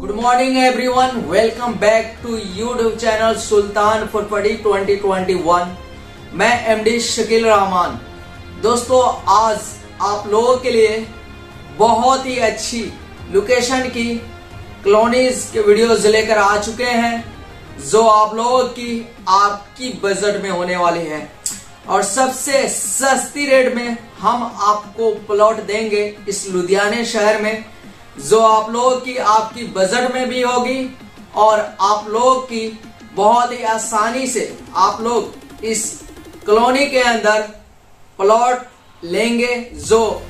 Good morning everyone welcome back to YouTube channel Sultan Futpadi 2021 मैं MD Shakeel Rahman. दोस्तों, आज आप लोगों के लिए बहुत ही अच्छी लोकेशन की क्लोनीज के वीडियोस लेकर आ चुके हैं, जो आप लोगों की आपकी बजट में होने वाली है। और सबसे सस्ती रेट में हम आपको प्लॉट देंगे इस लुधियाने शहर में, जो आप लोगों की आपकी बजट में भी होगी और आप लोग की बहुत ही आसानी से आप लोग इस कॉलोनी के अंदर प्लॉट लेंगे, जो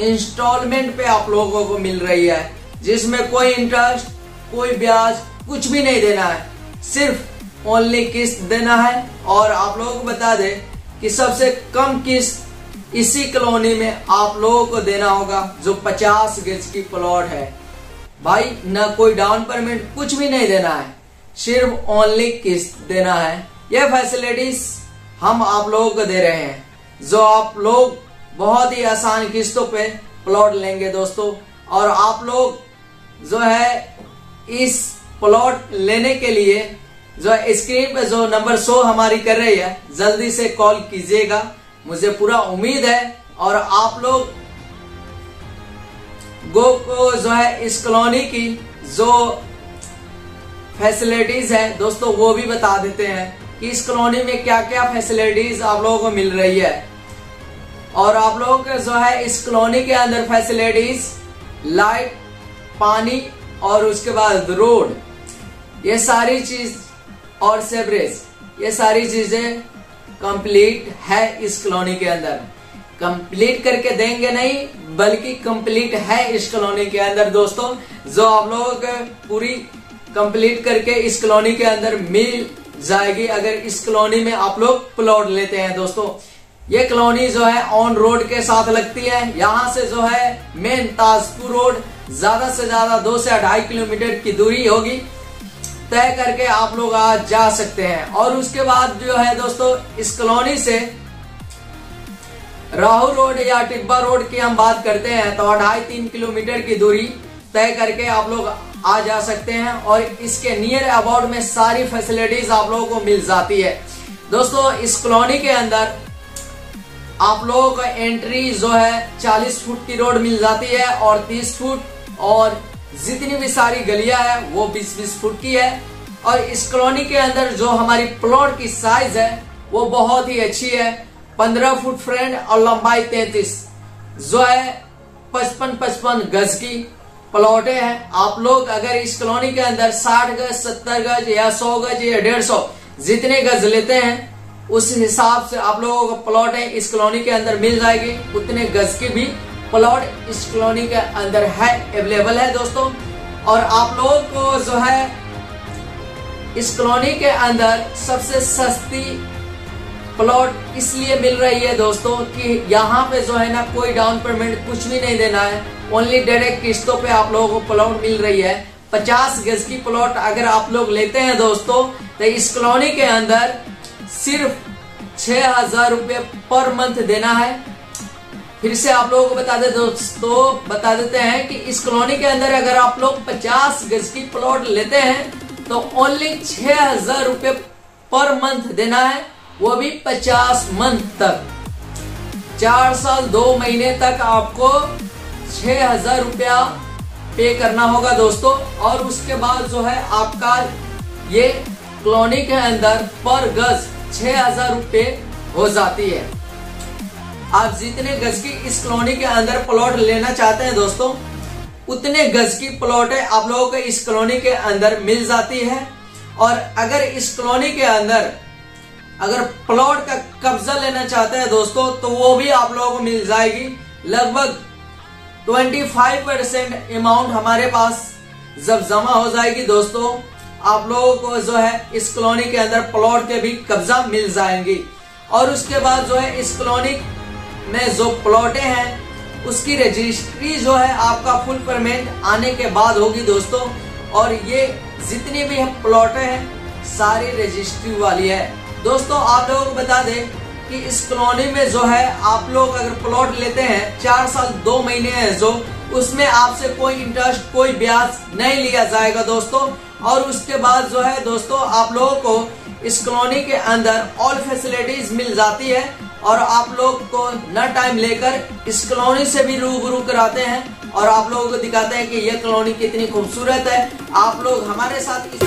इंस्टॉलमेंट पे आप लोगों को मिल रही है, जिसमें कोई इंटरेस्ट कोई ब्याज कुछ भी नहीं देना है। सिर्फ़ ओनली किस्त देना है। और आप लोगों को बता दें कि सबसे कम किस्त इसी कॉलोनी में आप लोगों को देना होगा, जो 50 गज की प्लॉट है। भाई, न कोई डाउन पेमेंट कुछ भी नहीं देना है। सिर्फ़ ओनली किस्त देना है। ये फैसिलिटीज़ हम आप लोगों को दे रहे हैं। जो आप लोग बहुत ही आसान किस्तों पे प्लॉट लेंगे दोस्तों। और आप लोग जो है इस प्लॉट लेने के लिए जो स्क्रीन पे जो नंबर शो हमारी कर रही है, जल्दी से कॉल कीजिएगा। मुझे पूरा उम्मीद है और आप लोग गो को जो है इस कॉलोनी की जो फैसिलिटीज़ है, दोस्तों, वो भी बता देते हैं कि इस कॉलोनी में क्या क्या फैसिलिटीज़ आप लोगों को मिल रही है। और आप लोगों जो है इस कॉलोनी के अंदर फैसिलिटीज़ लाइट पानी और उसके बाद रोड ये सारी चीज़ और सेवरेज ये सारी चीज़ें कंप्लीट है इस कॉलोनी के अंदर। कंप्लीट करके देंगे नहीं, बल्कि कंप्लीट है इस कॉलोनी के अंदर, दोस्तों। जो आप लोगों पूरी कंप्लीट करके इस कॉलोनी के अंदर मिल जाएगी, अगर इस कॉलोनी में आप लोग प्लॉट लेते हैं, दोस्तों। ये कॉलोनी जो है ऑन रोड के साथ लगती है। यहाँ से जो है मेन ताजपुर रोड ज़्यादा से ज़्यादा दो से अढ़ाई किलोमीटर की दूरी होगी। तय करके आप लोग आज जा सकते हैं। और उसके बाद जो है दोस्तों, इस कॉलोनी से राहुल रोड या टिब्बा रोड की हम बात करते हैं तो अढ़ाई तीन किलोमीटर की दूरी तय करके आप लोग आ जा सकते हैं और इसके नियर अबाउट में सारी फैसिलिटीज़ आप लोगों को मिल जाती है। दोस्तों, इस कॉलोनी के अंदर आप लोगों को एंट्री जो है 40 फुट की रोड मिल जाती है और 30 फुट और जितनी भी सारी गलियाँ है, वो 20-20 फुट की है। और इस कॉलोनी के अंदर जो हमारी प्लॉट की साइज़ है, वो बहुत ही अच्छी है। 15 फुट फ्रंट और लंबाई 33 जो है 55-55 गज की प्लॉटे हैं। आप लोग अगर इस कॉलोनी के अंदर 60 गज 70 गज या 100 गज या डेढ़ सौ जितने गज लेते हैं, उस हिसाब से आप लोगों को प्लॉट इस कॉलोनी के अंदर मिल जाएगी। उतने गज की भी प्लॉट इस कॉलोनी के अंदर है अवेलेबल है दोस्तों। और आप लोगों को जो है, इस कॉलोनी के अंदर सबसे सस्ती प्लॉट इसलिए मिल रही है दोस्तों कि यहाँ पे जो है ना कोई डाउन पेमेंट कुछ भी नहीं देना है। ओनली डायरेक्ट किस्तों पे आप लोगों को प्लॉट मिल रही है। पचास गज की प्लॉट अगर आप लोग लेते हैं दोस्तों तो इस कॉलोनी के अंदर सिर्फ़ छह हज़ार रूपए पर मंथ देना है। फिर से आप लोगों को बता दे, दोस्तों, बता देते हैं कि इस कॉलोनी के अंदर अगर आप लोग 50 गज की प्लॉट लेते हैं तो ओनली छह हज़ार रूपए पर मंथ देना है। वो भी 50 मंथ तक। चार साल, दो महीने तक आपको छह हज़ार रुपया पे करना होगा, दोस्तों। और उसके बाद जो है आपका ये कॉलोनी के अंदर पर गज छह हज़ार रुपये हो जाती है। आप जितने गज की इस कॉलोनी के अंदर प्लॉट लेना चाहते हैं दोस्तों, उतने गज की प्लॉट आप लोगों को इस कॉलोनी के अंदर मिल जाती है। और अगर इस कॉलोनी के अंदर अगर प्लॉट का कब्जा लेना चाहते हैं दोस्तों तो वो भी आप लोगों को मिल जाएगी। लगभग 25 परसेंट अमाउंट हमारे पास जब जमा हो जाएगी दोस्तों, आप लोगों को जो है इस कॉलोनी के अंदर प्लॉट के भी कब्जा मिल जाएँगी। और उसके बाद जो है इस कॉलोनी में जो प्लॉटे हैं, उसकी रजिस्ट्री जो है आपका फुल पेमेंट आने के बाद होगी दोस्तों। और ये जितनी भी है प्लॉटे हैं, सारी रजिस्ट्री वाली है। दोस्तों, आप लोगों को बता दें कि इस कॉलोनी में जो है, आप लोग अगर प्लॉट लेते हैं, चार साल, दो महीने है जो, उसमें आपसे कोई इंटरेस्ट कोई ब्याज नहीं लिया जाएगा दोस्तों। और उसके बाद जो है दोस्तों, आप लोगों को इस कॉलोनी के अंदर ऑल फैसिलिटीज़ मिल जाती है। और आप लोग को न टाइम लेकर इस कॉलोनी से भी रूबरू कराते हैं और आप लोगों को दिखाते हैं कि यह कॉलोनी कितनी खूबसूरत है। आप लोग हमारे साथ इस